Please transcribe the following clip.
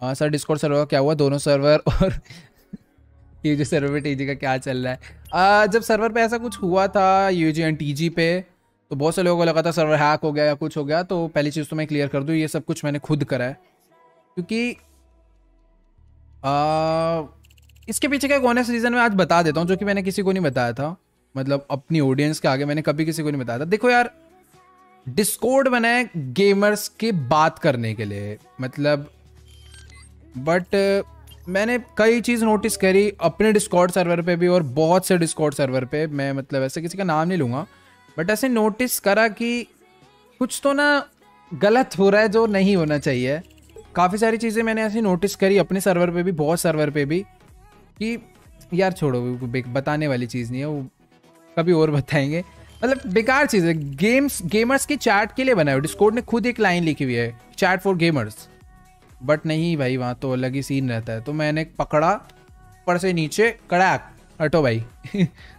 हाँ sir Discord server क्या हुआ? दोनों सर्वर और ये जो सर्वर पे टीजी का क्या चल रहा है? आ, जब सर्वर पे ऐसा कुछ हुआ था U G N T G पे तो बहुत से लोगों को लगा था सर्वर हैक हो गया या कुछ हो गया तो पहली चीज़ तो मैं क्लियर कर दूँ ये सब कुछ मैंने खुद करा है। क्योंकि आ, इसके पीछे का एक ऑनेस्ट रीज़न मैं आज बता देता हूँ जो कि मैंने किसी को नहीं बताया था। मतलब अपनी ऑडियंस के आगे मैंने कभी किसी को नहीं बताया था। देखो यार डिस्कोड बनाए गेमर्स के बात करने के लिए। मतलब बट मैंने कई चीज़ नोटिस करी अपने डिस्कॉर्ड सर्वर पे भी और बहुत से डिस्कॉर्ड सर्वर पे। मैं मतलब ऐसे किसी का नाम नहीं लूँगा। बट ऐसे नोटिस करा कि कुछ तो ना गलत हो रहा है जो नहीं होना चाहिए। काफ़ी सारी चीज़ें मैंने ऐसी नोटिस करी अपने सर्वर पे भी, बहुत सर्वर पे भी कि यार छोड़ो बताने वाली चीज़ नहीं है, वो कभी और बताएँगे। मतलब बेकार चीज़ है। गेम्स गेमर्स की चैट के लिए बना है। डिस्कोड ने खुद एक लाइन लिखी हुई है चैट फॉर गेमर्स बट नहीं भाई, वहाँ तो अलग ही सीन रहता है। तो मैंने पकड़ा, ऊपर से नीचे, कड़ाक, हटो भाई।